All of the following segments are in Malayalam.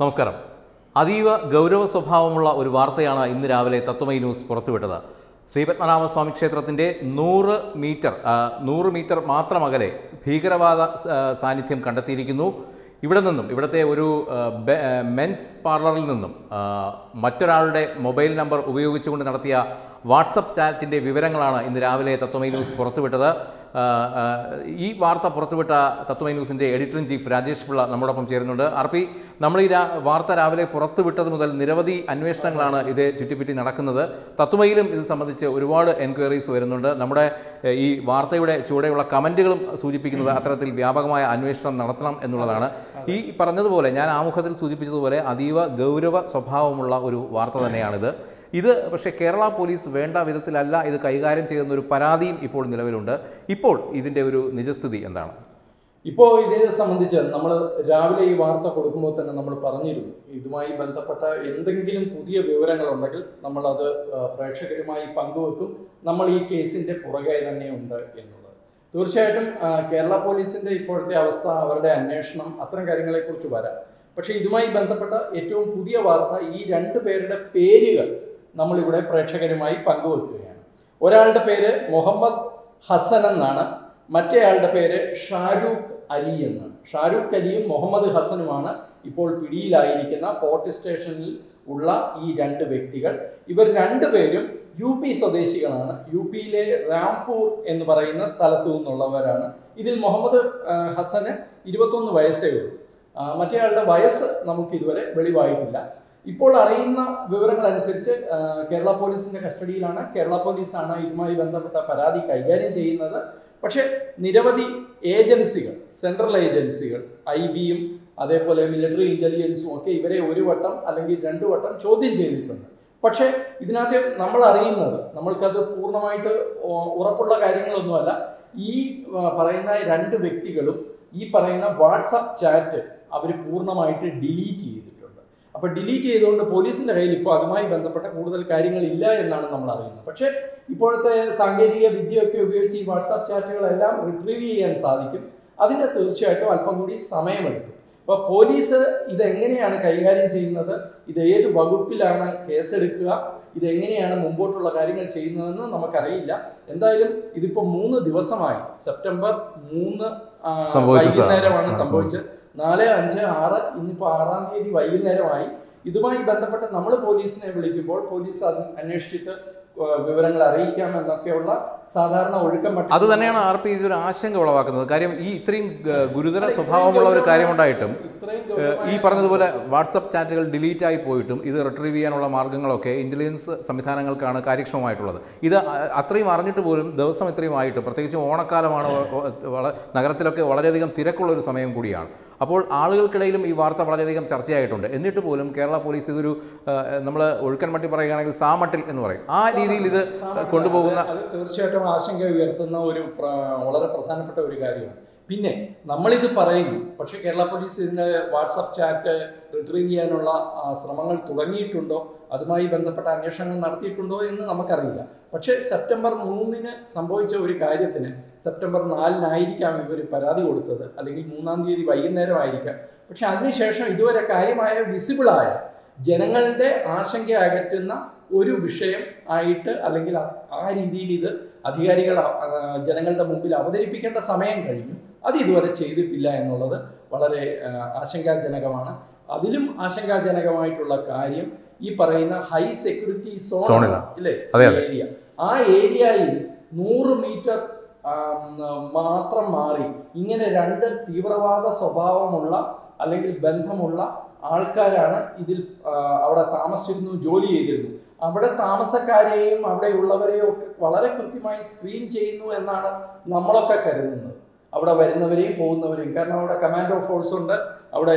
നമസ്കാരം. അതീവ ഗൗരവ സ്വഭാവമുള്ള ഒരു വാർത്തയാണ് ഇന്ന് രാവിലെ തത്വമൈ ന്യൂസ് പുറത്തുവിട്ടത്. ശ്രീപത്മനാഭസ്വാമി ക്ഷേത്രത്തിന്റെ നൂറ് മീറ്റർ നൂറ് മീറ്റർ മാത്രം അകലെ ഭീകരവാദ സാന്നിധ്യം കണ്ടെത്തിയിരിക്കുന്നു. ഇവിടെ നിന്നും ഇവിടുത്തെ ഒരു മെൻസ് പാർലറിൽ നിന്നും മറ്റൊരാളുടെ മൊബൈൽ നമ്പർ ഉപയോഗിച്ചുകൊണ്ട് നടത്തിയ വാട്സപ്പ് ചാറ്റിന്റെ വിവരങ്ങളാണ് ഇന്ന് രാവിലെ തത്വമൈ ന്യൂസ് പുറത്തുവിട്ടത്. ഈ വാർത്ത പുറത്തുവിട്ട തത്വമൈ ന്യൂസിന്റെ editor in chief Rajesh Pillai നമ്മോടൊപ്പം ചേരുന്നുണ്ട്. ആർ പി നമ്മൾ ഈ വാർത്ത രാവിലെ പുറത്തുവിട്ടത് മുതൽ നിരവധി അന്വേഷണങ്ങളാണ് ഇത് ചുറ്റിപ്പറ്റി നടക്കുന്നത്. തത്വമയിലും ഇത് സംബന്ധിച്ച് ഒരുപാട് എൻക്വയറീസ് വരുന്നുണ്ട്. നമ്മുടെ ഈ വാർത്തയുടെ ചുവടെയുള്ള കമന്റുകളും സൂചിപ്പിക്കുന്നത് അത്തരത്തിൽ വ്യാപകമായ അന്വേഷണം നടത്തണം എന്നുള്ളതാണ്. ഈ പറഞ്ഞതുപോലെ ഞാൻ ആമുഖത്തിൽ സൂചിപ്പിച്ചതുപോലെ അതീവ ഗൗരവ സ്വഭാവമുള്ള ഒരു വാർത്ത തന്നെയാണിത്. ഇത് പക്ഷേ കേരള പോലീസ് വേണ്ട വിധത്തിലല്ല ഇത് കൈകാര്യം ചെയ്യുന്ന ഒരു പരാതിയും ഇപ്പോൾ നിലവിലുണ്ട്. ഇപ്പോൾ ഇതിന്റെ ഒരു നിജസ്ഥിതി എന്താണ്? ഇപ്പോൾ ഇതിനെ സംബന്ധിച്ച് നമ്മൾ രാവിലെ ഈ വാർത്ത കൊടുക്കുമ്പോൾ തന്നെ നമ്മൾ പറഞ്ഞിരുന്നു. ഇതുമായി ബന്ധപ്പെട്ട എന്തെങ്കിലും പുതിയ വിവരങ്ങളുണ്ടെങ്കിൽ നമ്മളത് പ്രേക്ഷകരുമായി പങ്കുവെക്കും. നമ്മൾ ഈ കേസിന്റെ പുറകെ തന്നെ ഉണ്ട് എന്നുള്ളത്. തീർച്ചയായിട്ടും കേരള പോലീസിന്റെ ഇപ്പോഴത്തെ അവസ്ഥ അവരുടെ അന്വേഷണം അത്തരം കാര്യങ്ങളെക്കുറിച്ച് വരാം. പക്ഷേ ഇതുമായി ബന്ധപ്പെട്ട ഏറ്റവും പുതിയ വാർത്ത ഈ രണ്ട് പേരുടെ പേരുകൾ നമ്മളിവിടെ പ്രേക്ഷകരുമായി പങ്കുവെക്കുകയാണ്. ഒരാളുടെ പേര് മുഹമ്മദ് ഹസൻ എന്നാണ്. മറ്റേയാളുടെ പേര് ഷാരൂഖ് അലി എന്നാണ്. ഷാരൂഖ് അലിയും മുഹമ്മദ് ഹസനുമാണ് ഇപ്പോൾ പിടിയിലായിരിക്കുന്ന ഫോർട്ട് സ്റ്റേഷനിൽ ഉള്ള ഈ രണ്ട് വ്യക്തികൾ. ഇവർ രണ്ടുപേരും യു പി സ്വദേശികളാണ്. യു പിയിലെ രാംപൂർ എന്ന് പറയുന്ന സ്ഥലത്തു നിന്നുള്ളവരാണ്. ഇതിൽ മുഹമ്മദ് ഹസന് ഇരുപത്തൊന്ന് വയസ്സേ ഉള്ളൂ. മറ്റേയാളുടെ വയസ്സ് നമുക്ക് ഇതുവരെ വെളിവായിട്ടില്ല. ഇപ്പോൾ അറിയുന്ന വിവരങ്ങൾ അനുസരിച്ച് കേരള പോലീസിന്റെ കസ്റ്റഡിയിലാണ്. കേരള പോലീസാണ് ഇതുമായി ബന്ധപ്പെട്ട പരാതി കൈകാര്യം ചെയ്യുന്നത്. പക്ഷേ നിരവധി ഏജൻസികൾ സെൻട്രൽ ഏജൻസികൾ ഐ ബിയും അതേപോലെ മിലിറ്ററി ഇന്റലിജൻസും ഒക്കെ ഇവരെ ഒരു വട്ടം അല്ലെങ്കിൽ രണ്ടു വട്ടം ചോദ്യം ചെയ്തിട്ടുണ്ട്. പക്ഷേ ഇതിനകത്ത് നമ്മൾ അറിയുന്നത് നമ്മൾക്കത് പൂർണമായിട്ട് ഉറപ്പുള്ള കാര്യങ്ങളൊന്നുമല്ല. ഈ പറയുന്ന രണ്ട് വ്യക്തികളും ഈ പറയുന്ന വാട്സപ്പ് ചാറ്റ് അവർ പൂർണമായിട്ട് ഡിലീറ്റ് ചെയ്തിട്ടുണ്ട്. അപ്പോൾ ഡിലീറ്റ് ചെയ്തുകൊണ്ട് പോലീസിന്റെ കയ്യിൽ ഇപ്പോൾ അതുമായി ബന്ധപ്പെട്ട കൂടുതൽ കാര്യങ്ങളില്ല എന്നാണ് നമ്മൾ അറിയുന്നത്. പക്ഷേ ഇപ്പോഴത്തെ സാങ്കേതിക വിദ്യയൊക്കെ ഉപയോഗിച്ച് ഈ വാട്സാപ്പ് ചാറ്റുകളെല്ലാം റിട്രീവ് ചെയ്യാൻ സാധിക്കും. അതിന് തീർച്ചയായിട്ടും അല്പം കൂടി സമയമെടുക്കും. അപ്പോൾ പോലീസ് ഇതെങ്ങനെയാണ് കൈകാര്യം ചെയ്യുന്നത്? ഇത് ഏത് വകുപ്പിലാണ് കേസെടുക്കുക? ഇതെങ്ങനെയാണ് മുമ്പോട്ടുള്ള കാര്യങ്ങൾ ചെയ്യുന്നതെന്ന് നമുക്കറിയില്ല. എന്തായാലും ഇതിപ്പോൾ മൂന്ന് ദിവസമായി. സെപ്റ്റംബർ മൂന്ന് വൈകുന്നേരമാണ് സംഭവിച്ചത്. നാല് അഞ്ച് ആറ് ഇന്നിപ്പോൾ ആറാം തീയതി വൈകുന്നേരമായി. ഇതുമായി ബന്ധപ്പെട്ട് നമ്മൾ പോലീസിനെ വിളിക്കുമ്പോൾ പോലീസ് അന്വേഷിച്ചിട്ട് വിവരങ്ങൾ അറിയിക്കാം എന്നൊക്കെയുള്ള സാധാരണ ഒഴുക്കം അത് തന്നെയാണ് ആർ പി ഇതൊരു ആശങ്ക ഉളവാക്കുന്നത്. കാര്യം ഈ ഇത്രയും ഗുരുതര സ്വഭാവമുള്ള ഒരു കാര്യമുണ്ടായിട്ടും ഉണ്ടായിട്ടും ഈ പറഞ്ഞതുപോലെ വാട്സപ്പ് ചാറ്റുകൾ ഡിലീറ്റ് ആയി പോയിട്ടും ഇത് റിട്രീവ് ചെയ്യാനുള്ള മാർഗങ്ങളൊക്കെ ഇന്റലിജൻസ് സംവിധാനങ്ങൾക്കാണ് കാര്യക്ഷമമായിട്ടുള്ളത്. ഇത് അത്രയും അറിഞ്ഞിട്ട് പോലും ദിവസം ഇത്രയും ആയിട്ട് പ്രത്യേകിച്ച് ഓണക്കാലമാണ് നഗരത്തിലൊക്കെ വളരെയധികം തിരക്കുള്ള ഒരു സമയം കൂടിയാണ്. അപ്പോൾ ആളുകൾക്കിടയിലും ഈ വാർത്ത വളരെയധികം ചർച്ചയായിട്ടുണ്ട്. എന്നിട്ട് പോലും കേരള പോലീസ് ഇതൊരു നമ്മൾ ഒഴുക്കൻ മട്ടി പറയുകയാണെങ്കിൽ സാമട്ടിൽ എന്ന് പറയും. ആ രീതിയിൽ ഇത് കൊണ്ടുപോകുന്ന അത് തീർച്ചയായിട്ടും ആശങ്ക ഉയർത്തുന്ന ഒരു വളരെ പ്രധാനപ്പെട്ട ഒരു കാര്യമാണ്. പിന്നെ നമ്മളിത് പറയുന്നു. പക്ഷേ കേരള പോലീസ് ഇതിന്റെ വാട്സപ്പ് ചാറ്റ് റിട്രീവ് ചെയ്യാനുള്ള ശ്രമങ്ങൾ തുടങ്ങിയിട്ടുണ്ടോ? അതുമായി ബന്ധപ്പെട്ട അന്വേഷണങ്ങൾ നടത്തിയിട്ടുണ്ടോ എന്ന് നമുക്കറിയില്ല. പക്ഷേ സെപ്റ്റംബർ മൂന്നിന് സംഭവിച്ച ഒരു കാര്യത്തിന് സെപ്റ്റംബർ നാലിനായിരിക്കാം ഇവർ പരാതി കൊടുത്തത്. അല്ലെങ്കിൽ മൂന്നാം തീയതി വൈകുന്നേരമായിരിക്കാം. പക്ഷെ അതിനുശേഷം ഇതുവരെ കാര്യമായ വിസിബിളായ ജനങ്ങളുടെ ആശങ്ക അകറ്റുന്ന ഒരു വിഷയം ആയിട്ട് അല്ലെങ്കിൽ ആ- രീതിയിൽ ഇത് അധികാരികൾ ജനങ്ങളുടെ മുമ്പിൽ അവതരിപ്പിക്കേണ്ട സമയം കഴിഞ്ഞു. അത് ഇതുവരെ ചെയ്തിട്ടില്ല എന്നുള്ളത് വളരെ ആശങ്കാജനകമാണ്. അതിലും ആശങ്കാജനകമായിട്ടുള്ള കാര്യം ഈ പറയുന്ന ഹൈ സെക്യൂരിറ്റി സോൺ. ഇല്ലേ. ഏരിയ. ആ ഏരിയയിൽ നൂറ് മീറ്റർ മാത്രം മാറി ഇങ്ങനെ രണ്ട് തീവ്രവാദ സ്വഭാവമുള്ള അല്ലെങ്കിൽ ബന്ധമുള്ള ആൾക്കാരാണ് ഇതിൽ അവിടെ താമസിച്ചിരുന്നു ജോലി ചെയ്തിരുന്നു. അവിടെ താമസക്കാരെയും അവിടെയുള്ളവരെയും ഒക്കെ വളരെ കൃത്യമായി സ്ക്രീൻ ചെയ്യുന്നു എന്നാണ് നമ്മളൊക്കെ കരുതുന്നത്. അവിടെ വരുന്നവരെയും പോകുന്നവരെയും. കാരണം അവിടെ കമാൻഡോ ഫോഴ്സ് ഉണ്ട് അവിടെ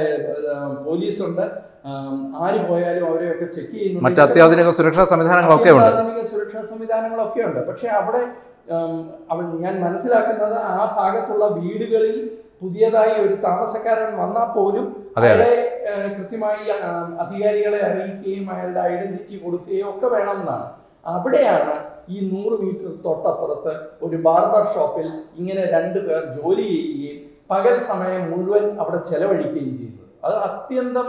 പോലീസുണ്ട് ആര് പോയാലും അവരെയൊക്കെ ചെക്ക് ചെയ്യുന്നു മറ്റ് അത്യാധുനിക സുരക്ഷാ സംവിധാനങ്ങളൊക്കെ ഉണ്ട്. അത്യാധുനിക സുരക്ഷാ സംവിധാനങ്ങളൊക്കെ ഉണ്ട്. പക്ഷേ അവിടെ അവൻ ഞാൻ മനസ്സിലാക്കുന്നത് ആ ഭാഗത്തുള്ള വീടുകളിൽ പുതിയതായി ഒരു താമസക്കാരൻ വന്നാൽ പോലും. അയാളെ കൃത്യമായി അധികാരികളെ അറിയിക്കുകയും അയാളുടെ ഐഡന്റിറ്റി കൊടുക്കുകയും ഒക്കെ വേണമെന്നാണ്. അവിടെയാണ് ഈ നൂറ് മീറ്റർ തൊട്ടപ്പുറത്ത് ഒരു ബാർബർ ഷോപ്പിൽ ഇങ്ങനെ രണ്ടു പേർ ജോലി ചെയ്യുകയും പകൽ സമയം മുഴുവൻ അവിടെ ചെലവഴിക്കുകയും ചെയ്യുന്നത് അത് അത്യന്തം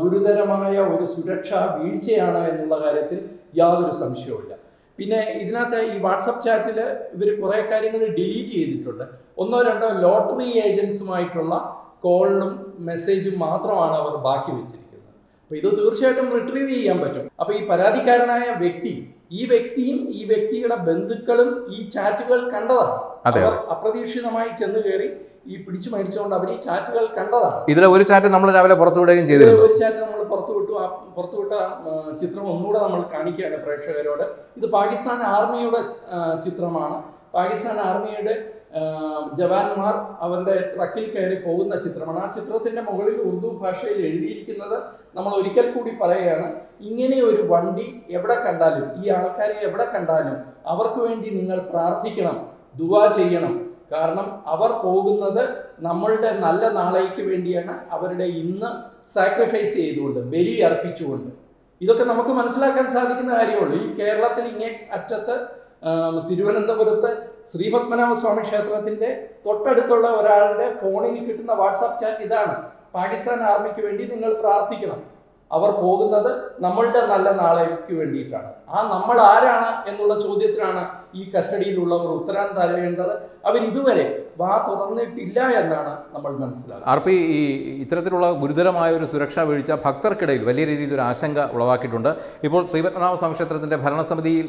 ഗുരുതരമായ ഒരു സുരക്ഷാ വീഴ്ചയാണ് എന്നുള്ള കാര്യത്തിൽ യാതൊരു സംശയവുമില്ല പിന്നെ ഇതിനകത്ത് ഈ വാട്സപ്പ് ചാറ്റിൽ ഇവർ കുറേ കാര്യങ്ങൾ ഡിലീറ്റ് ചെയ്തിട്ടുണ്ട്. ഒന്നോ രണ്ടോ ലോട്ടറി ഏജൻസുമായിട്ടുള്ള കോളിനും മെസ്സേജും മാത്രമാണ് അവർ ബാക്കി വെച്ചിരിക്കുന്നത്. അപ്പോൾ ഇത് തീർച്ചയായിട്ടും റിട്രീവ് ചെയ്യാൻ പറ്റും. അപ്പോൾ ഈ പരാതിക്കാരനായ വ്യക്തി ഈ വ്യക്തിയും ഈ വ്യക്തിയുടെ ബന്ധുക്കളും ഈ ചാറ്റുകൾ കണ്ടതാണ്. അവർ അപ്രതീക്ഷിതമായി ചെന്ന് കയറി ഈ പിടിച്ചു മേടിച്ചുകൊണ്ട് അവർ ഈ ചാറ്റുകൾ കണ്ടതാണ്. ഇതിലെ ഒരു ചാറ്റ് നമ്മൾ രാവിലെ പുറത്തുവിടുകയും ചെയ്തിരുന്നു. ഒരു ചാറ്റ് നമ്മൾ പുറത്തുവിട്ടു ആ പുറത്തുവിട്ട ചിത്രം ഒന്നുകൂടെ നമ്മൾ കാണിക്കുകയാണ് പ്രേക്ഷകരോട്. ഇത് പാകിസ്ഥാൻ ആർമിയുടെ ചിത്രമാണ്. പാകിസ്ഥാൻ ആർമിയുടെ ജവാന്മാർ അവരുടെ ട്രക്കിൽ കയറി പോകുന്ന ചിത്രമാണ്. ആ ചിത്രത്തിന്റെ മുകളിൽ ഉറുദു ഭാഷയിൽ എഴുതിയിരിക്കുന്നത് നമ്മൾ ഒരിക്കൽ കൂടി പറയുകയാണ്. ഇങ്ങനെ ഒരു വണ്ടി എവിടെ കണ്ടാലും ഈ ആൾക്കാരെ എവിടെ കണ്ടാലും അവർക്ക് വേണ്ടി നിങ്ങൾ പ്രാർത്ഥിക്കണം ദുവാ ചെയ്യണം. കാരണം അവർ പോകുന്നത് നമ്മളുടെ നല്ല നാളേക്ക് വേണ്ടിയാണ് അവരുടെ ഇന്ന് സാക്രിഫൈസ് ചെയ്തുകൊണ്ട് ബലി അർപ്പിച്ചുകൊണ്ട്. ഇതൊക്കെ നമുക്ക് മനസ്സിലാക്കാൻ സാധിക്കുന്ന കാര്യമുള്ളൂ. ഈ കേരളത്തിൽ ഇങ്ങേ അറ്റത്ത് തിരുവനന്തപുരത്ത് ശ്രീപത്മനാഭ സ്വാമി ക്ഷേത്രത്തിന്റെ തൊട്ടടുത്തുള്ള ഒരാളുടെ ഫോണിൽ കിട്ടുന്ന വാട്സാപ്പ് ചാറ്റ് ഇതാണ്. പാകിസ്ഥാൻ ആർമിക്ക് വേണ്ടി നിങ്ങൾ പ്രാർത്ഥിക്കണം. അവർ പോകുന്നത് നമ്മളുടെ നല്ല നാളേക്ക് വേണ്ടിയിട്ടാണ്. ആ നമ്മൾ ആരാണ് എന്നുള്ള ചോദ്യത്തിനാണ് ഈ കസ്റ്റഡിയിലുള്ളവർ ഉത്തരം തരേണ്ടത്. അവരിതുവരെ വാ തുറന്നിട്ടില്ല എന്നാണ് നമ്മൾ മനസ്സിലാക്കുന്നത്. ആർ പി ഈ ഇത്തരത്തിലുള്ള ഗുരുതരമായ ഒരു സുരക്ഷാ വീഴ്ച ഭക്തർക്കിടയിൽ വലിയ രീതിയിൽ ഒരു ആശങ്ക ഉളവാക്കിയിട്ടുണ്ട്. ഇപ്പോൾ ശ്രീപത്മനാഭ സംക്ഷേത്രത്തിന്റെ ഭരണസമിതിയിൽ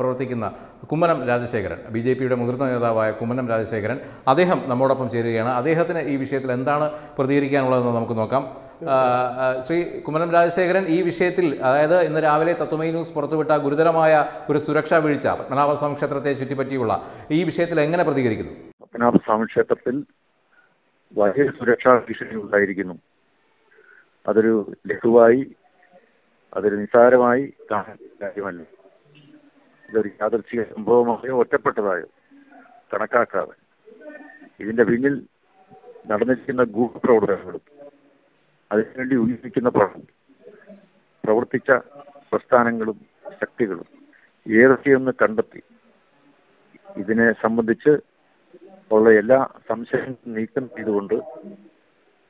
പ്രവർത്തിക്കുന്ന കുമ്മനം രാജശേഖരൻ ബി ജെ പിയുടെ മുതിർന്ന നേതാവായ കുമ്മനം രാജശേഖരൻ അദ്ദേഹം നമ്മോടൊപ്പം ചേരുകയാണ്. അദ്ദേഹത്തിന് ഈ വിഷയത്തിൽ എന്താണ് പ്രതികരിക്കാനുള്ളതെന്ന് നമുക്ക് നോക്കാം. ശ്രീ കുമ്മനം രാജശേഖരൻ ഈ വിഷയത്തിൽ അതായത് ഇന്ന് രാവിലെ തത്വമൈ ന്യൂസ് പുറത്തുവിട്ട ഗുരുതരമായ ഒരു സുരക്ഷാ വീഴ്ച പത്മനാഭസ്വാമി ക്ഷേത്രത്തെ ചുറ്റിപ്പറ്റിയുള്ള ഈ വിഷയത്തിൽ എങ്ങനെ പ്രതികരിക്കുന്നു? പത്മനാഭസ്വാമി ക്ഷേത്രത്തിൽ വലിയ സുരക്ഷാ ഭീഷണി ഉണ്ടായിരിക്കുന്നു. അതൊരു ലഘുവായി അതൊരു നിസാരമായി കാണാൻ കാര്യമല്ല. ഇതൊരു യാദർച്ഛിക സംഭവമായോ ഒറ്റപ്പെട്ടതായോ കണക്കാക്കാതെ. ഇതിന്റെ പിന്നിൽ നടന്നിരിക്കുന്ന ഗൂഢപ്രവർത്തനങ്ങളും അതിനുവേണ്ടി ഉയർത്തിക്കുന്ന പ്രവർത്തിച്ച പ്രസ്ഥാനങ്ങളും ശക്തികളും ഏതൊക്കെയൊന്ന് കണ്ടെത്തി ഇതിനെ സംബന്ധിച്ച് ഉള്ള എല്ലാ സംശയങ്ങളും നീക്കം ചെയ്തുകൊണ്ട്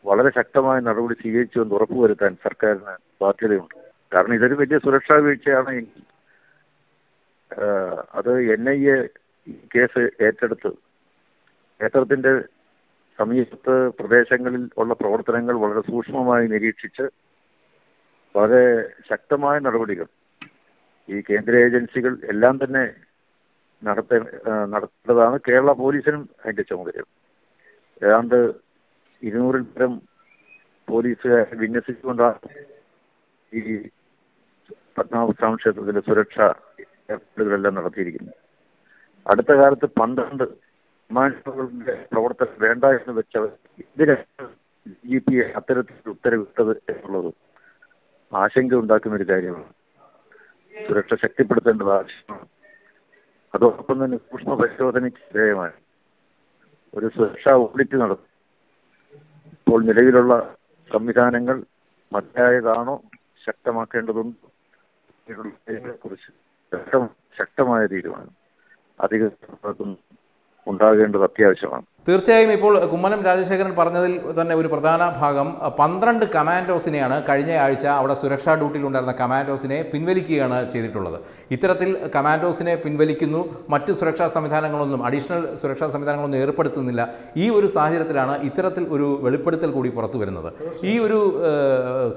വളരെ ശക്തമായ നടപടി സ്വീകരിച്ചുവെന്ന് ഉറപ്പുവരുത്താൻ സർക്കാരിന് ബാധ്യതയുണ്ട്. കാരണം ഇതൊരു വലിയ സുരക്ഷാ വീഴ്ചയാണ് അത് എൻ ഐ എ കേസ് ഏറ്റെടുത്ത് ക്ഷേത്രത്തിന്റെ സമീപത്ത് പ്രദേശങ്ങളിൽ ഉള്ള പ്രവർത്തനങ്ങൾ വളരെ സൂക്ഷ്മമായി നിരീക്ഷിച്ച് വളരെ ശക്തമായ നടപടികൾ ഈ കേന്ദ്ര ഏജൻസികൾ എല്ലാം തന്നെ നടത്ത നടത്തേണ്ടതാണ്. കേരള പോലീസിനും അതിന്റെ ചുമതലയും. ഏതാണ്ട് ഇരുന്നൂറിൽ പരം പോലീസുകാരെ വിന്യസിച്ചുകൊണ്ടാണ് ഈ പത്മനാഭസ്വാമി ക്ഷേത്രത്തിലെ സുരക്ഷ ഏർപ്പാടുകളെല്ലാം നടത്തിയിരിക്കുന്നത്. അടുത്ത കാലത്ത് പന്ത്രണ്ട് വിമാനങ്ങളുടെ പ്രവർത്തനം വേണ്ട എന്ന് വെച്ചവർ ഇതിനാണ് ജി പി അത്തരത്തിൽ ഉത്തരവിട്ടത് എന്നുള്ളത് ആശങ്ക ഉണ്ടാക്കുന്ന ഒരു കാര്യമാണ്. സുരക്ഷ ശക്തിപ്പെടുത്തേണ്ടത് ആവശ്യമാണ്. അതോടൊപ്പം തന്നെ സൂക്ഷ്മ പരിശോധനയ്ക്ക് വിധേയമായി ഒരു സുരക്ഷാ ഓഡിറ്റ് നടത്തും. ഇപ്പോൾ നിലവിലുള്ള സംവിധാനങ്ങൾ മതിയായതാണോ ശക്തമാക്കേണ്ടതുണ്ടോ? കുറിച്ച് ശക്തമായ തീരുമാനം അധികൃതർക്കും ഉണ്ടാകേണ്ടത് അത്യാവശ്യമാണ്. തീർച്ചയായും ഇപ്പോൾ കുമ്മനം രാജശേഖരൻ പറഞ്ഞതിൽ തന്നെ ഒരു പ്രധാന ഭാഗം പന്ത്രണ്ട് കമാൻഡോസിനെയാണ് കഴിഞ്ഞ ആഴ്ച അവിടെ സുരക്ഷാ ഡ്യൂട്ടിയിലുണ്ടായിരുന്ന കമാൻഡോസിനെ പിൻവലിക്കുകയാണ് ചെയ്തിട്ടുള്ളത്. ഇത്തരത്തിൽ കമാൻഡോസിനെ പിൻവലിക്കുന്നു മറ്റ് സുരക്ഷാ സംവിധാനങ്ങളൊന്നും അഡീഷണൽ സുരക്ഷാ സംവിധാനങ്ങളൊന്നും ഏർപ്പെടുത്തുന്നില്ല. ഈ ഒരു സാഹചര്യത്തിലാണ് ഇത്തരത്തിൽ ഒരു വെളിപ്പെടുത്തൽ കൂടി പുറത്തു വരുന്നത്. ഈ ഒരു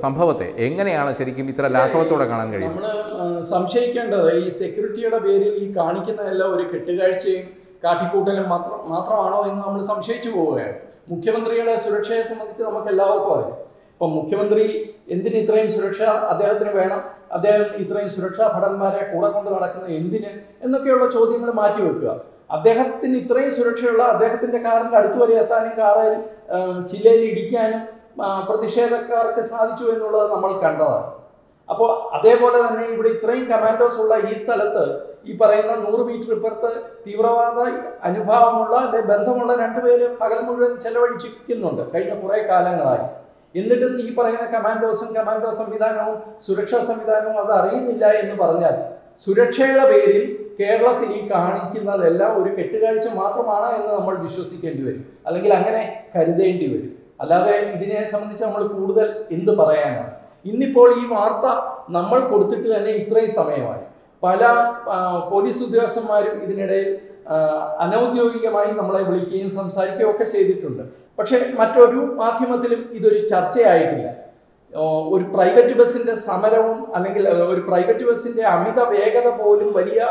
സംഭവത്തെ എങ്ങനെയാണ് ശരിക്കും ഇത്ര ലാഘവത്തോടെ കാണാൻ കഴിയുന്നത്? നമ്മൾ സംശയിക്കേണ്ടത് ഈ സെക്യൂരിറ്റിയുടെ പേരിൽ ഈ കാണിക്കുന്നതെല്ലാം ഒരു കെട്ടുകാഴ്ചയും കാട്ടിക്കൂട്ടലും മാത്രം മാത്രമാണോ എന്ന് നമ്മൾ സംശയിച്ചു പോവുകയാണ്. മുഖ്യമന്ത്രിയുടെ സുരക്ഷയെ സംബന്ധിച്ച് നമുക്ക് എല്ലാവർക്കും അറിയാം. ഇപ്പം മുഖ്യമന്ത്രി എന്തിന് ഇത്രയും സുരക്ഷ അദ്ദേഹത്തിന് വേണം? അദ്ദേഹം ഇത്രയും സുരക്ഷാ ഭടന്മാരെ കൂടെ കൊണ്ട് നടക്കുന്നത് എന്തിന്? എന്നൊക്കെയുള്ള ചോദ്യങ്ങൾ മാറ്റിവെക്കുക അദ്ദേഹത്തിന് ഇത്രയും സുരക്ഷയുള്ള അദ്ദേഹത്തിന്റെ കാറിന്റെ അടുത്ത് വരെ എത്താനും കാറിൽ ചില്ലയിൽ ഇടിക്കാനും പ്രതിഷേധക്കാർക്ക് സാധിച്ചു എന്നുള്ളത് നമ്മൾ കണ്ടതാണ്. അപ്പോൾ അതേപോലെ തന്നെ ഇവിടെ ഇത്രയും കമാൻഡോസ് ഉള്ള ഈ സ്ഥലത്ത് ഈ പറയുന്ന നൂറ് മീറ്റർ ഇപ്പുറത്ത് തീവ്രവാദ അനുഭാവമുള്ള അല്ലെ ബന്ധമുള്ള രണ്ടുപേര് പകൽ മുഴുവൻ ചെലവഴിച്ചിരിക്കുന്നുണ്ട് കഴിഞ്ഞ കുറേ കാലങ്ങളായി. എന്നിട്ടും ഈ പറയുന്ന കമാൻഡോസും കമാൻഡോ സംവിധാനവും സുരക്ഷാ സംവിധാനവും അത് അറിയുന്നില്ല എന്ന് പറഞ്ഞാൽ സുരക്ഷയുടെ പേരിൽ കേരളത്തിൽ ഈ കാണിക്കുന്നതെല്ലാം ഒരു കെട്ടുകാഴ്ച മാത്രമാണ് എന്ന് നമ്മൾ വിശ്വസിക്കേണ്ടി വരും. അല്ലെങ്കിൽ അങ്ങനെ കരുതേണ്ടി വരും. അല്ലാതെ ഇതിനെ സംബന്ധിച്ച് നമ്മൾ കൂടുതൽ എന്ത് പറയാനാണ്? ഇന്നിപ്പോൾ ഈ വാർത്ത നമ്മൾ കൊടുത്തിട്ട് തന്നെ ഇത്രയും സമയമായി. പല പോലീസ് ഉദ്യോഗസ്ഥന്മാരും ഇതിനിടയിൽ അനൗദ്യോഗികമായി നമ്മളെ വിളിക്കുകയും സംസാരിക്കുകയും ഒക്കെ ചെയ്തിട്ടുണ്ട്. പക്ഷേ മറ്റൊരു മാധ്യമത്തിലും ഇതൊരു ചർച്ചയായിട്ടില്ല. ഒരു പ്രൈവറ്റ് ബസ്സിന്റെ സമരവും അല്ലെങ്കിൽ ഒരു പ്രൈവറ്റ് ബസ്സിന്റെ അമിത വേഗത പോലും വലിയ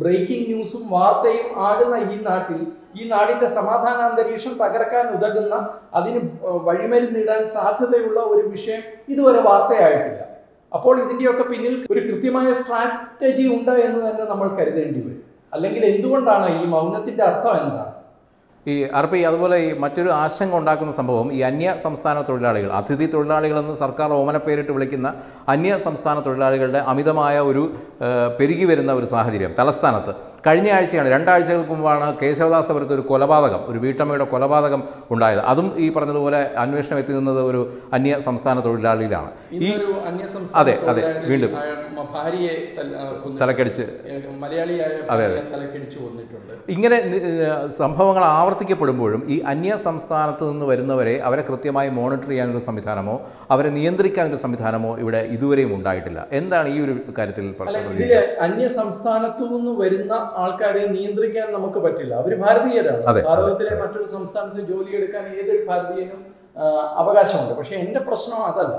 ബ്രേക്കിംഗ് ന്യൂസും വാർത്തയും ആകുന്ന ഈ നാട്ടിൽ ഈ നാടിന്റെ സമാധാന അന്തരീക്ഷം തകർക്കാൻ ഉതകുന്ന അതിന് വഴിമരുന്നിടാൻ സാധ്യതയുള്ള ഒരു വിഷയം ഇതുവരെ വാർത്തയായിട്ടില്ല. അപ്പോൾ ഇതിന്റെയൊക്കെ പിന്നിൽ ഒരു കൃത്യമായ സ്ട്രാറ്റജി ഉണ്ട് എന്ന് തന്നെ നമ്മൾ കരുതേണ്ടി വരും. അല്ലെങ്കിൽ എന്തുകൊണ്ടാണ് ഈ മൗനത്തിന്റെ അർത്ഥം എന്താണ്? ഈ അർപ്പി അതുപോലെ ഈ മറ്റൊരു ആശങ്ക ഉണ്ടാക്കുന്ന സംഭവം ഈ അന്യ സംസ്ഥാന തൊഴിലാളികൾ അതിഥി തൊഴിലാളികളെന്ന് സർക്കാർ ഓമന പേരിട്ട് വിളിക്കുന്ന അന്യ സംസ്ഥാന തൊഴിലാളികളുടെ അമിതമായ ഒരു പെരുകി വരുന്ന ഒരു സാഹചര്യം തലസ്ഥാനത്ത്. കഴിഞ്ഞ ആഴ്ചയാണ് രണ്ടാഴ്ചകൾക്ക് മുമ്പാണ് കേശവദാസപുരത്ത് ഒരു കൊലപാതകം ഒരു വീട്ടമ്മയുടെ കൊലപാതകം ഉണ്ടായത്. അതും ഈ പറഞ്ഞതുപോലെ അന്വേഷണം എത്തി നിന്നത് ഒരു അന്യ സംസ്ഥാന തൊഴിലാളിയിലാണ്. ഈ അതെ, അതെ, വീണ്ടും. ഭാര്യയെ. തലക്കടിച്ച്. അതെ അതെ. തലക്കടിച്ചു കൊന്നിട്ടുണ്ട്. ഇങ്ങനെ സംഭവങ്ങൾ ആവർത്തിക്കപ്പെടുമ്പോഴും ഈ അന്യ സംസ്ഥാനത്ത് നിന്ന് വരുന്നവരെ അവരെ കൃത്യമായി മോണിറ്റർ ചെയ്യാനൊരു സംവിധാനമോ അവരെ നിയന്ത്രിക്കാനൊരു സംവിധാനമോ ഇവിടെ ഇതുവരെയും ഉണ്ടായിട്ടില്ല. എന്താണ് ഈ ഒരു കാര്യത്തിൽ അന്യ സംസ്ഥാനത്തു നിന്ന് വരുന്ന ആൾക്കാരെ നിയന്ത്രിക്കാൻ നമുക്ക് പറ്റില്ല. അവർ ഭാരതീയരാണ്. ഭാരതത്തിലെ മറ്റൊരു സംസ്ഥാനത്ത് ജോലിയെടുക്കാൻ ഏതൊരു ഭാരതീയനും അവകാശമുണ്ട്. പക്ഷെ എന്റെ പ്രശ്നം അതല്ല.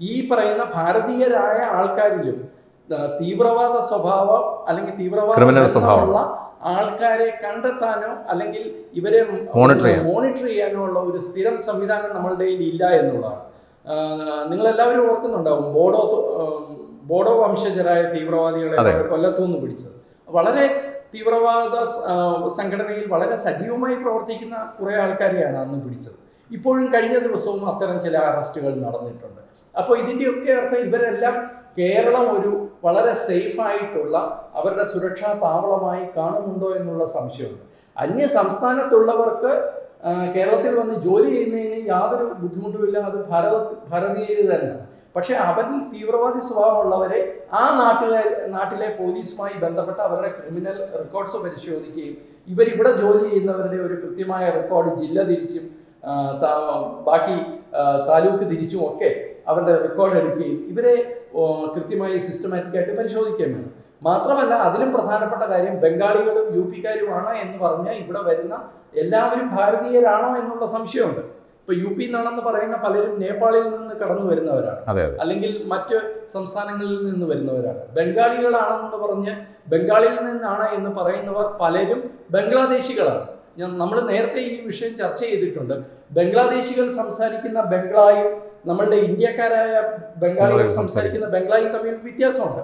ഈ പറയുന്ന ഭാരതീയരായ ആൾക്കാരിലും തീവ്രവാദ സ്വഭാവം അല്ലെങ്കിൽ തീവ്രവാദ സ്വഭാവമുള്ള സ്വഭാവം. ആൾക്കാരെ കണ്ടെത്താനോ അല്ലെങ്കിൽ ഇവരെ മോണിറ്റർ ചെയ്യാനോ ഉള്ള ഒരു സ്ഥിരം സംവിധാനം നമ്മളുടെ കയ്യിൽ ഇല്ല എന്നുള്ളതാണ്. നിങ്ങൾ എല്ലാവരും ഓർക്കുന്നുണ്ടാവും ബോഡോ ബോഡോ വംശജരായ തീവ്രവാദികളെ കൊല്ലത്തു കൊല്ലത്തുനിന്ന് പിടിച്ചത്. വളരെ തീവ്രവാദ സംഘടനയിൽ വളരെ സജീവമായി പ്രവർത്തിക്കുന്ന കുറെ ആൾക്കാരെയാണ് അന്ന് പിടിച്ചത്. ഇപ്പോഴും കഴിഞ്ഞ ദിവസവും അത്തരം ചില അറസ്റ്റുകൾ നടന്നിട്ടുണ്ട്. അപ്പോൾ ഇതിന്റെയൊക്കെ അർത്ഥം ഇവരെല്ലാം കേരളം ഒരു വളരെ സേഫായിട്ടുള്ള അവരുടെ സുരക്ഷാ താവളമായി കാണുന്നുണ്ടോ എന്നുള്ള സംശയമുണ്ട്. അന്യ സംസ്ഥാനത്തുള്ളവർക്ക് കേരളത്തിൽ വന്ന് ജോലി ചെയ്യുന്നതിന് യാതൊരു ബുദ്ധിമുട്ടുമില്ല. അത് ഭാരത ഭാരതീയർ തന്നെയാണ്. പക്ഷെ അവൻ തീവ്രവാദി സ്വഭാവമുള്ളവരെ ആ നാട്ടിലെ നാട്ടിലെ പോലീസുമായി ബന്ധപ്പെട്ട അവരുടെ ക്രിമിനൽ റെക്കോർഡ്സ് പരിശോധിക്കുകയും ഇവരിവിടെ ജോലി ചെയ്യുന്നവരുടെ ഒരു കൃത്യമായ റെക്കോർഡ് ജില്ല തിരിച്ചും ബാക്കി താലൂക്ക് തിരിച്ചും ഒക്കെ അവരുടെ റെക്കോർഡ് എടുക്കുകയും ഇവരെ കൃത്യമായി സിസ്റ്റമാറ്റിക്കായിട്ട് പരിശോധിക്കുകയും വേണം. മാത്രമല്ല അതിലും പ്രധാനപ്പെട്ട കാര്യം ബംഗാളികളും യു പിക്കാരുമാണ് എന്ന് പറഞ്ഞാൽ ഇവിടെ വരുന്ന എല്ലാവരും ഭാരതീയരാണോ എന്നുള്ള സംശയമുണ്ട്. ഇപ്പൊ യു പി നിന്നാണെന്ന് പറയുന്ന പലരും നേപ്പാളിൽ നിന്ന് കടന്നു വരുന്നവരാണ്. അല്ലെങ്കിൽ മറ്റ് സംസ്ഥാനങ്ങളിൽ നിന്ന് വരുന്നവരാണ്. ബംഗാളികളാണെന്ന് പറഞ്ഞ് ബംഗാളിൽ നിന്നാണ് എന്ന് പറയുന്നവർ പലരും ബംഗ്ലാദേശികളാണ്. ഞാൻ നമ്മൾ നേരത്തെ ഈ വിഷയം ചർച്ച ചെയ്തിട്ടുണ്ട്. ബംഗ്ലാദേശികൾ സംസാരിക്കുന്ന ബംഗ്ലായും നമ്മളുടെ ഇന്ത്യക്കാരായ ബംഗാളികൾ സംസാരിക്കുന്ന ബംഗ്ലായും തമ്മിൽ വ്യത്യാസമുണ്ട്.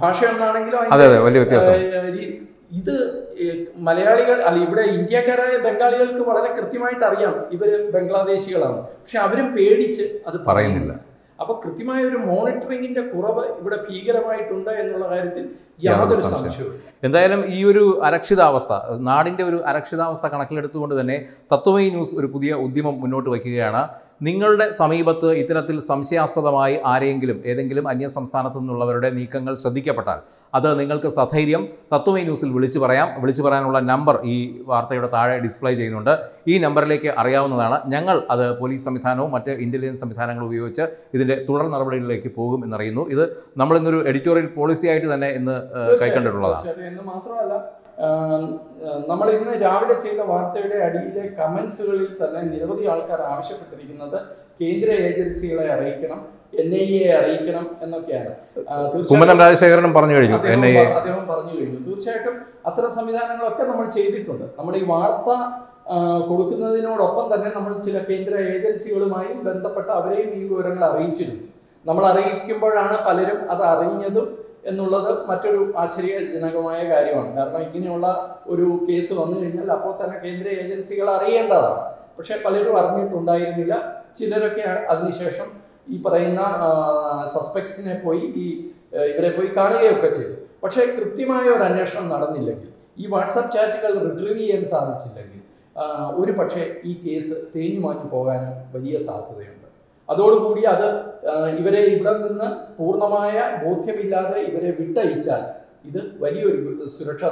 ഭാഷ ഒന്നാണെങ്കിലും വലിയ വ്യത്യാസം. ഇത് മലയാളികൾ അല്ല ഇവിടെ ഇന്ത്യക്കാരായ ബംഗാളികൾക്ക് വളരെ കൃത്യമായിട്ട് അറിയാം. ഇവർ ബംഗ്ലാദേശികളാണ്. പക്ഷെ അവരും പേടിച്ച് അത് പറയുന്നില്ല. അപ്പോൾ കൃത്യമായ ഒരു മോണിറ്ററിംഗിന്റെ കുറവ് ഇവിടെ ഭീകരമായിട്ടുണ്ട് എന്നുള്ള കാര്യത്തിൽ യാതൊരു സംശയവും. എന്തായാലും ഈ ഒരു അരക്ഷിതാവസ്ഥ നാടിന്റെ ഒരു അരക്ഷിതാവസ്ഥ കണക്കിലെടുത്തുകൊണ്ട് തന്നെ തത്വമയി ന്യൂസ് ഒരു പുതിയ ഉദ്യമം മുന്നോട്ട് വയ്ക്കുകയാണ്. നിങ്ങളുടെ സമീപത്ത് ഇത്തരത്തിൽ സംശയാസ്പദമായി ആരെങ്കിലും ഏതെങ്കിലും അന്യ സംസ്ഥാനത്തു നിന്നുള്ളവരുടെ നീക്കങ്ങൾ ശ്രദ്ധിക്കപ്പെട്ടാൽ അത് നിങ്ങൾക്ക് സധൈര്യം. തത്വമയി ന്യൂസിൽ വിളിച്ചു പറയാം. വിളിച്ചു പറയാനുള്ള നമ്പർ ഈ വാർത്തയുടെ താഴെ ഡിസ്പ്ലേ ചെയ്യുന്നുണ്ട്. ഈ നമ്പറിലേക്ക് അറിയാവുന്നതാണ്. ഞങ്ങൾ അത് പോലീസ് സംവിധാനവും മറ്റ് ഇന്റലിജൻസ് സംവിധാനങ്ങളും ഉപയോഗിച്ച് ഇതിന്റെ തുടർ നടപടികളിലേക്ക് പോകും എന്നറിയുന്നു. ഇത് നമ്മളിന്നൊരു എഡിറ്റോറിയൽ പോളിസി ആയിട്ട് തന്നെ ഇന്ന് കൈക്കണ്ടിട്ടുള്ളതാണ്. എന്ന് മാത്രമല്ല നമ്മൾ ഇന്ന് രാവിലെ ചെയ്ത വാർത്തയുടെ അടിയിലെ കമന്റ്സുകളിൽ തന്നെ നിരവധി ആൾക്കാർ ആവശ്യപ്പെട്ടിരിക്കുന്നത് കേന്ദ്ര ഏജൻസികളെ അറിയിക്കണം എൻ ഐ എ അറിയിക്കണം എന്നൊക്കെയാണ്. കുമ്മനം രാജശേഖരനും പറഞ്ഞു കഴിഞ്ഞു അദ്ദേഹം എൻ ഐ എ. അദ്ദേഹം പറഞ്ഞു കഴിഞ്ഞു. തീർച്ചയായിട്ടും അത്തരം സംവിധാനങ്ങളൊക്കെ നമ്മൾ ചെയ്തിട്ടുണ്ട്. നമ്മൾ ഈ വാർത്ത കൊടുക്കുന്നതിനോടൊപ്പം തന്നെ നമ്മൾ ചില കേന്ദ്ര ഏജൻസികളുമായും ബന്ധപ്പെട്ട അവരെയും ഈ വിവരങ്ങൾ അറിയിച്ചിരുന്നു. നമ്മൾ അറിയിക്കുമ്പോഴാണ് പലരും അത് അറിഞ്ഞതും എന്നുള്ളത് മറ്റൊരു ആശ്ചര്യജനകമായ കാര്യമാണ്. കാരണം ഇങ്ങനെയുള്ള ഒരു കേസ് വന്നു കഴിഞ്ഞാൽ അപ്പോൾ തന്നെ കേന്ദ്ര ഏജൻസികൾ അറിയേണ്ടതാണ്. പക്ഷെ പലരും അറിഞ്ഞിട്ടുണ്ടായിരുന്നില്ല. ചിലരൊക്കെ അതിനുശേഷം ഈ പറയുന്ന സസ്പെക്ട്സിനെ പോയി ഈ ഇവരെ പോയി കാണുകയൊക്കെ ചെയ്തു. പക്ഷേ കൃത്യമായ ഒരു അന്വേഷണം നടന്നില്ലെങ്കിൽ ഈ വാട്സപ്പ് ചാറ്റുകൾ റിട്രീവ് ചെയ്യാൻ സാധിച്ചില്ലെങ്കിൽ ഒരു പക്ഷേ ഈ കേസ് തേഞ്ഞു മാഞ്ഞു പോകാനും വലിയ സാധ്യതയുണ്ട്. അതോടുകൂടി അത് ഇവരെ ഇവിടെ നിന്ന് പൂർണമായ ബോധ്യമില്ലാതെ ഇവരെ വിട്ടയച്ചാൽ ഇത് വലിയൊരു സുരക്ഷാ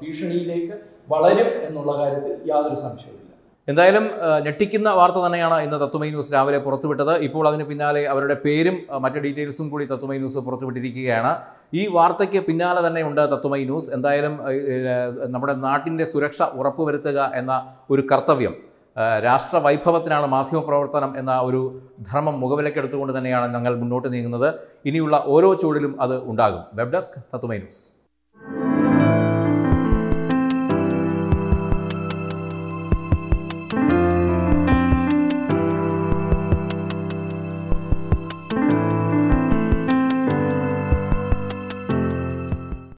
ഭീഷണിയിലേക്ക് വളരും എന്നുള്ള കാര്യത്തിൽ യാതൊരു സംശയവും എന്തായാലും ഞെട്ടിക്കുന്ന വാർത്ത തന്നെയാണ് ഇന്ന് തത്വമൈ ന്യൂസ് രാവിലെ പുറത്തുവിട്ടത്. ഇപ്പോൾ അതിന് പിന്നാലെ അവരുടെ പേരും മറ്റു ഡീറ്റെയിൽസും കൂടി തത്വമൈ ന്യൂസ് പുറത്തുവിട്ടിരിക്കുകയാണ്. ഈ വാർത്തയ്ക്ക് പിന്നാലെ തന്നെ ഉണ്ട് തത്വമൈ ന്യൂസ്. എന്തായാലും നമ്മുടെ നാട്ടിന്റെ സുരക്ഷ ഉറപ്പുവരുത്തുക എന്ന ഒരു കർത്തവ്യം. രാഷ്ട്ര വൈഭവത്തിനാണ് മാധ്യമപ്രവർത്തനം എന്ന ഒരു ധർമ്മം മുഖവിലക്കെടുത്തുകൊണ്ട് തന്നെയാണ് ഞങ്ങൾ മുന്നോട്ട് നീങ്ങുന്നത്. ഇനിയുള്ള ഓരോ ചൂടിലും അത് ഉണ്ടാകും. വെബ് ഡെസ്ക് തത്വമൈ ന്യൂസ്